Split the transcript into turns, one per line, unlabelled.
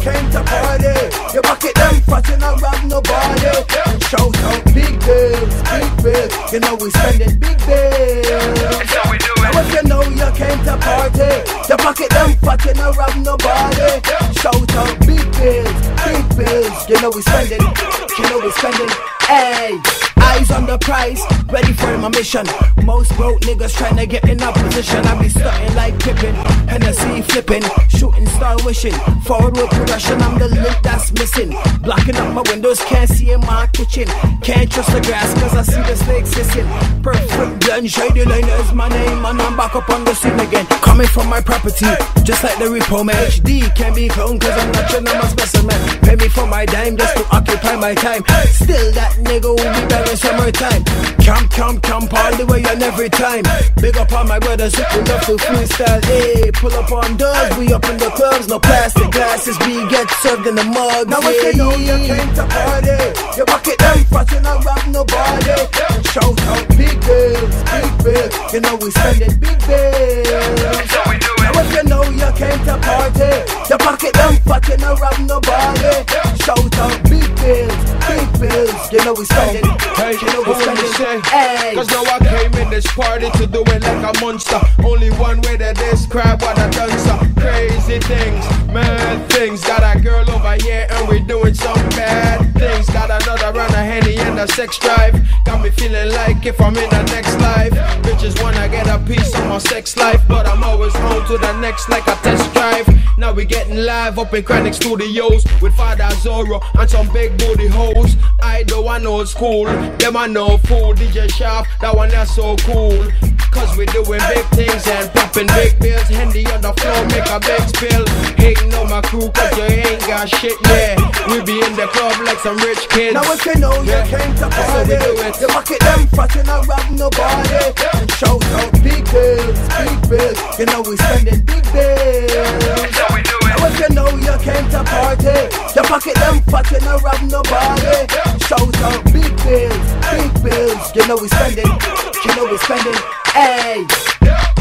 came to party, you bucket them fat and not rob nobody. And shout out big bills, big bills. You know we spending big bills.
That's how we do
Now
it.
if you know you came to party, you pocket them fat and not rob nobody. Shout out big bills, big bills. You know we spending, you know we spending. Hey, eyes on the prize, ready for my mission. Most broke niggas trying to get in a position. I be stunting like Pippin, Hennessy flipping, shooting star wishing. Forward progression, I'm the link that's missing. Blocking up my windows, can't see in my kitchen. Can't trust the grass cause I see the snakes hissing. Perfect blend, shady line is my name, and I'm back up on the scene again. Coming from my property, just like the repo man. HD can't be cloned cause I'm not your number specimen. Pay me for my dime just to occupy my time. Still that nigga will be better summertime. Kamp, Kamp, Kamp all the way and every time. Big up on my brothers pull up to freestyle. Hey, pull up on doors, we up in the clubs. No plastic glasses, we get served in the mug. Now if you know you came to party, you bucket them fat and not rob nobody. And shout out big bills, big bills. You know we spending big bills.
That's we do
Now if you know you came to party, you pocket them fat and not rob nobody. Know we spending,
Hey,
you know we
what would you
spending.
say?
Hey.
Cause now I came in this party to do it like a monster. Only one way to describe what I done, so crazy things, mad things. Got a girl over here and we doing some bad things. Got another round of henny and a sex drive. Got me feeling like if I'm in the next life, bitches wanna get a piece of my sex life, but I'm always on to the next like a test drive. Now we getting live up in Chronic Studios with Father Zorro and some big booty hoes. I do I know school, them are no fool. DJ Sharp, that one that's so cool. Cause we doing big things and popping big bills. Handy on the floor, make a big spill. Hating on my crew cause you ain't got shit, yeah. We be in the club like some rich kids.
Now if you know you
Yeah.
came to
That's how we
party,
do it.
you pocket them fat and not rob nobody. And shout out big bills, big bills. You know we spending big bills.
That's how we do
Now
it.
if you know you came to party, you pocket them fat and not rob nobody. Out big bills, big bills. You know we spending, you know we spending. Hey.